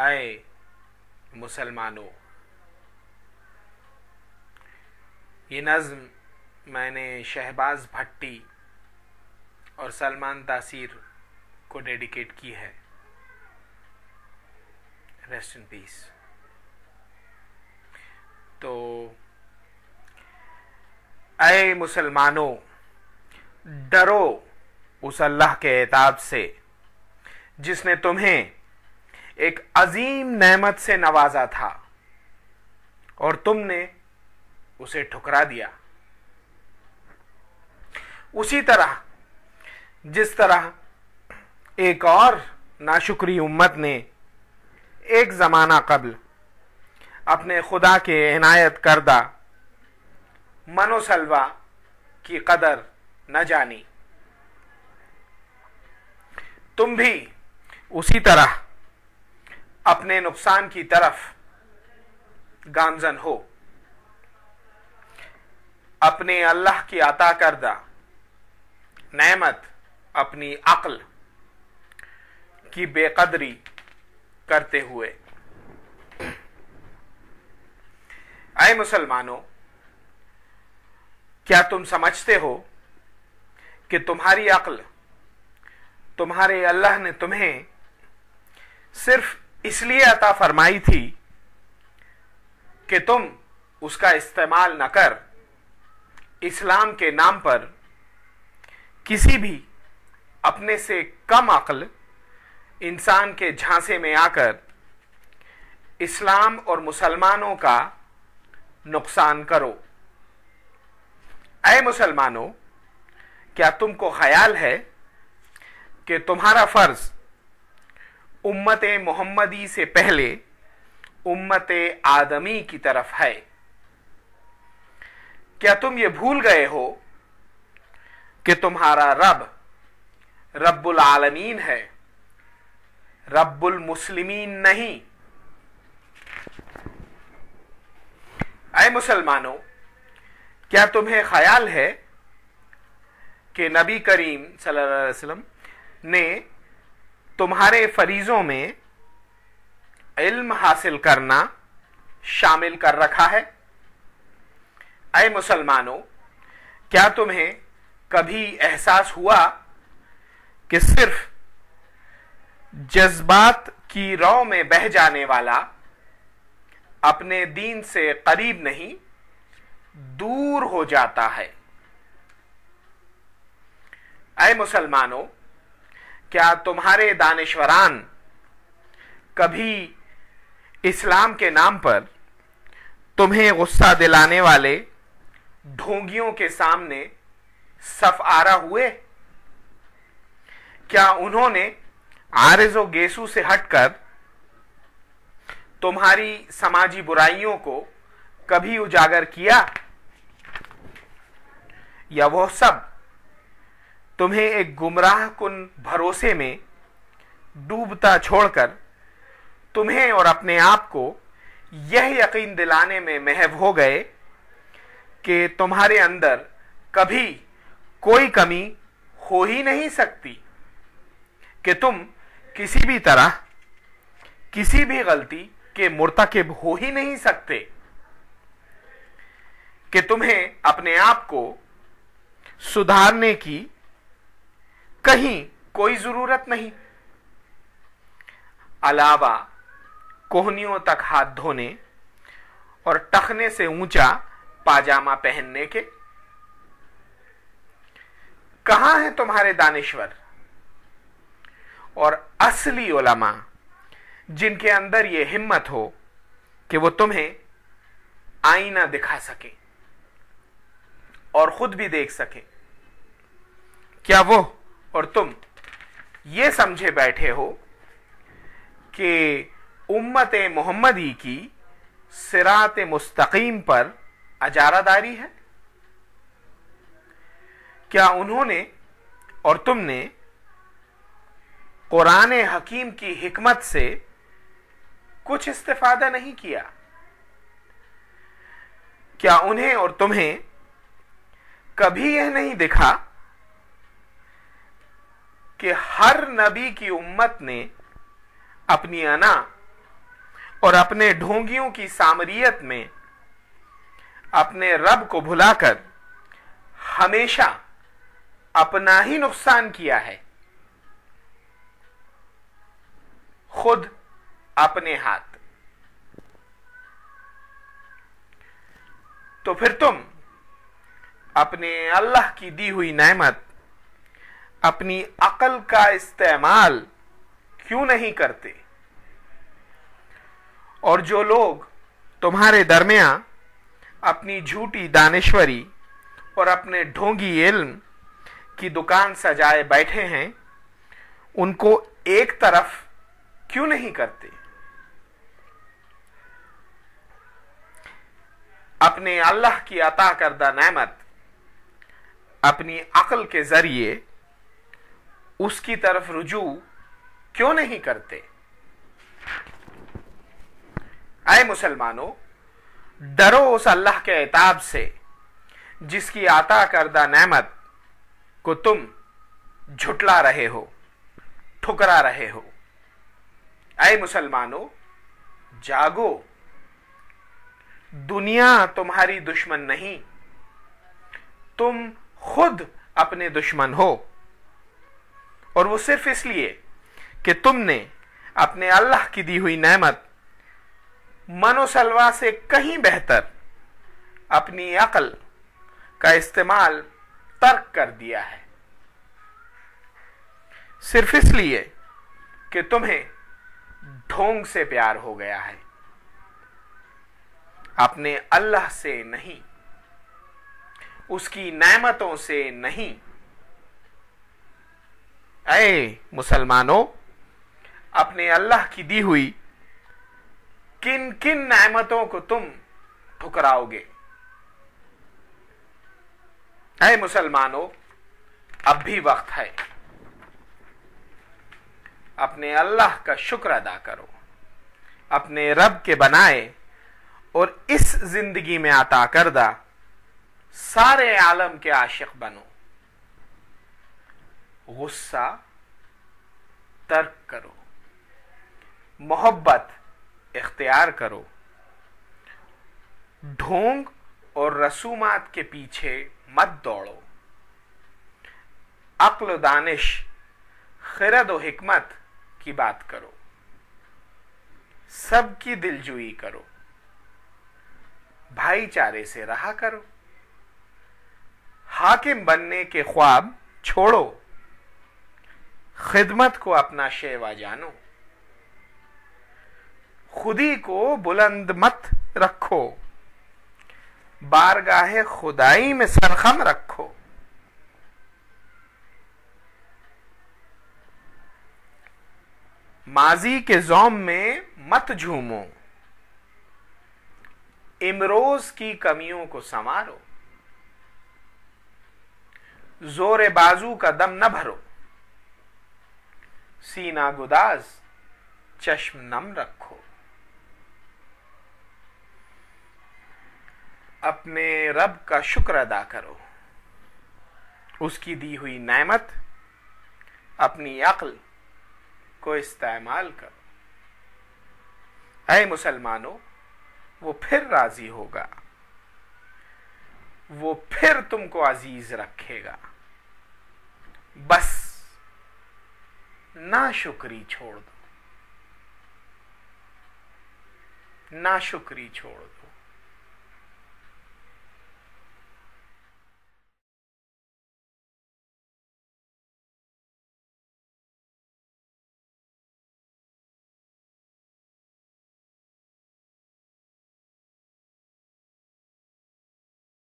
आए, मुसलमानों। ये नज्म मैंने शहबाज भट्टी और सलमान तासीर को डेडिकेट की है। रेस्ट इन पीस तो अय मुसलमानों, डरो उस अल्लाह के एताब से, जिसने तुम्हें एक अजीम नेमत से नवाजा था और तुमने उसे ठुकरा दिया। उसी तरह, जिस तरह एक और नाशुक्री उम्मत ने एक जमाना कबल अपने खुदा के इनायत करदा मनोसलवा की कदर न जानी। तुम भी उसी तरह अपने नुकसान की तरफ़ गामजन हो। अपने अल्लाह की अता करदा, नेमत, अपनी अक्ल की बेकदरी करते हुए। आए मुसलमानों, क्या तुम समझते हो कि तुम्हारी अक्ल, तुम्हारे अल्लाह ने तुम्हें सिर्फ़ इसलिए अता फरमाई थी कि तुम उसका इस्तेमाल न कर, इस्लाम के नाम पर किसी भी अपने से कम अक्ल इंसान के झांसे में आकर इस्लाम और मुसलमानों का नुकसान करो। अय मुसलमानों, क्या तुमको ख्याल है कि तुम्हारा फ़र्ज़ उम्मत मोहम्मदी से पहले उम्मत आदमी की तरफ़ है। क्या तुम ये भूल गए हो कि तुम्हारा रब रब्बुल आलमीन है? रब्बुल मुस्लिमीन नहीं। अय मुसलमानों, क्या तुम्हें ख्याल है कि नबी करीम सल्लल्लाहु अलैहि वसल्लम ने तुम्हारे फरीजों में इल्म हासिल करना शामिल कर रखा है। अय मुसलमानों, क्या तुम्हें कभी एहसास हुआ कि सिर्फ़ जज्बात की रौ में बह जाने वाला अपने दीन से करीब नहीं, दूर हो जाता है? अय मुसलमानों क्या तुम्हारे दानश्वरान कभी इस्लाम के नाम पर तुम्हें गुस्सा दिलाने वाले ढोंगियों के सामने सफ आरा हुए? क्या उन्होंने आरजो गेसू से हटकर तुम्हारी समाजी बुराइयों को कभी उजागर किया? या वह सब तुम्हें एक गुमराह कुन भरोसे में डूबता छोड़कर तुम्हें और अपने आप को यह यकीन दिलाने में महव हो गए कि तुम्हारे अंदर कभी कोई कमी हो ही नहीं सकती कि तुम किसी भी तरह, किसी भी गलती के मुर्तकिब हो ही नहीं सकते कि तुम्हें अपने आप को सुधारने की कहीं कोई ज़रूरत नहीं। अलावा कोहनियों तक हाथ धोने और टखने से ऊँचा पाजामा पहनने के। कहा है तुम्हारे दानेश्वर? और असली ओलमा जिनके अंदर यह हिम्मत हो कि वो तुम्हें आईना दिखा सके और खुद भी देख सके। क्या वो और तुम ये समझे बैठे हो कि उम्मत मोहम्मदी की सिरात मुस्तकीम पर अजारादारी है? क्या उन्होंने और तुमने कुरान हकीम की हिकमत से कुछ इस्तेफादा नहीं किया? क्या उन्हें और तुम्हें कभी यह नहीं दिखा कि हर नबी की उम्मत ने अपनी अना और अपने ढोंगियों की सामरियत में अपने रब को भुलाकर हमेशा अपना ही नुकसान किया है। खुद अपने हाथ। तो फिर तुम अपने अल्लाह की दी हुई नेमत अपनी अकल का इस्तेमाल क्यों नहीं करते? और जो लोग तुम्हारे दरमिया अपनी झूठी दानेश्वरी और अपने ढोंगी इल्म की दुकान सजाए बैठे हैं, उनको एक तरफ़ क्यों नहीं करते? अपने अल्लाह की अता करदा नेमत अपनी अकल के ज़रिए उसकी तरफ़ रुजू क्यों नहीं करते? आए मुसलमानों, डरो उस अल्लाह के एताब से, जिसकी आता करदा नेमत को तुम झुटला रहे हो, ठुकरा रहे हो। आए मुसलमानों, जागो। दुनिया तुम्हारी दुश्मन नहीं, तुम खुद अपने दुश्मन हो। और वो सिर्फ़ इसलिए कि तुमने अपने अल्लाह की दी हुई नेमत मनोसलवा से कहीं बेहतर अपनी अकल का इस्तेमाल तर्क कर दिया है। सिर्फ़ इसलिए कि तुम्हें ढोंग से प्यार हो गया है। अपने अल्लाह से नहीं, उसकी नेमतों से नहीं अरे मुसलमानों, अपने अल्लाह की दी हुई किन किन नेमतों को तुम ठुकराओगे? अरे मुसलमानों, अब भी वक्त है। अपने अल्लाह का शुक्र अदा करो। अपने रब के बनाए और इस ज़िंदगी में आता करदा सारे आलम के आशिक बनो। गुस्सा, तर्क करो। मोहब्बत इख्तियार करो। ढोंग और रसूमात के पीछे मत दौड़ो। अक्ल दानिश खिरद और हिकमत की बात करो। सबकी दिलजुई करो। भाईचारे से रहा करो। हाकिम बनने के ख्वाब छोड़ो। खिदमत को अपना शेवा जानो। खुदी को बुलंद मत रखो। बारगाहे खुदाई में सरखम रखो। माजी के जोम में मत झूमो। इमरोज की कमियों को संवारो। ज़ोर बाजू का दम न भरो। सीना गुदाज चश्म नम रखो। अपने रब का शुक्र अदा करो। उसकी दी हुई नेमत, अपनी अक्ल को इस्तेमाल करो। अय मुसलमानों, वो फिर राज़ी होगा। वो फिर तुमको अज़ीज़ रखेगा। बस ना शुक्री छोड़ दो। ना शुक्री छोड़ दो।